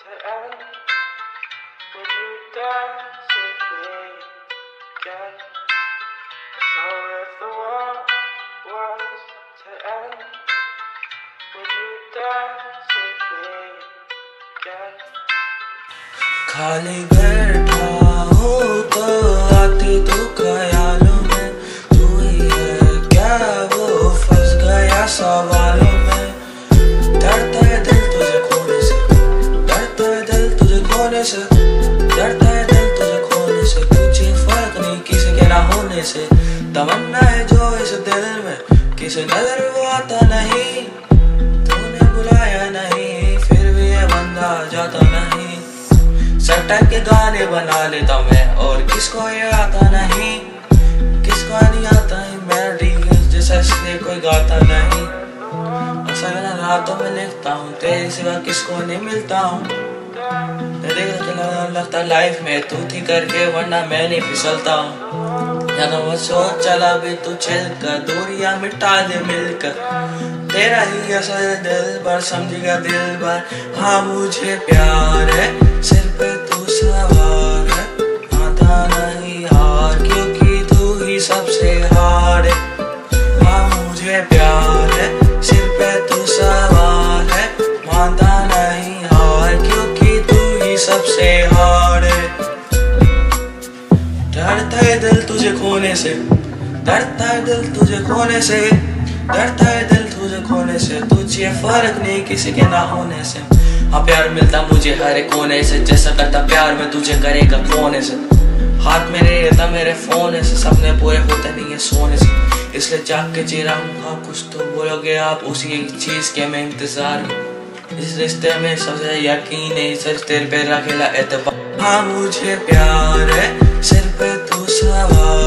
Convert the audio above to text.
to end? Would you dance with me again? So if the world was to end, would you dance with me again? Callie bird call. से तमन्ना है जो इस दिल में। किसी नज़र वो आता नहीं? तूने बुलाया नहीं, फिर भी ये बंदा जाता नहीं। सटक के गाने बना लेता मैं, और किसको ये आता नहीं? किसको नहीं आता है मेलोडी जैसा इसलिए कोई गाता नहीं? असल में रातों में लिखता हूँ, तेरे सिवा किसको नहीं मिलता हूँ। लगता लाइफ में, तू थी करके, वरना मैं नहीं फिसलता हूँ। वो सोच चला भी तू चिल कर, दूरियाँ मिटा दे मिलकर। तेरा ही असर दिल पर समझेगा दिल भर। हाँ मुझे प्यार है सिर पे तू सवार है। आता नहीं हार, क्योंकि तू ही सबसे हार है। हाँ मुझे प्यार है सिर तू सवार है। मानता नहीं हार, क्योंकि तू ही सबसे हार दिल तुझे खोने से। डरता है दिल तुझे खोने से। डरता है दिल तुझे खोने से। तुझे फ़र्क नहीं किसी के ना होने से। हाँ प्यार मिलता मुझे हर एक कोने से। जैसा करता प्यार में तुझे करेगा कोने से हाथ में नहीं रहता मेरे फ़ोन से सपने पूरे होते नहीं है सोने से। इसलिए जाग के जी रहा हूँ। हाँ कुछ तो बोलोगे आप उसी चीज़ के मैं इंतज़ार में इस रिश्ते में सबसे यकीन है सच तेरे पे रखेला एतबार। हाँ मुझे प्यार है। सिर पे तू सवार है आता नहीं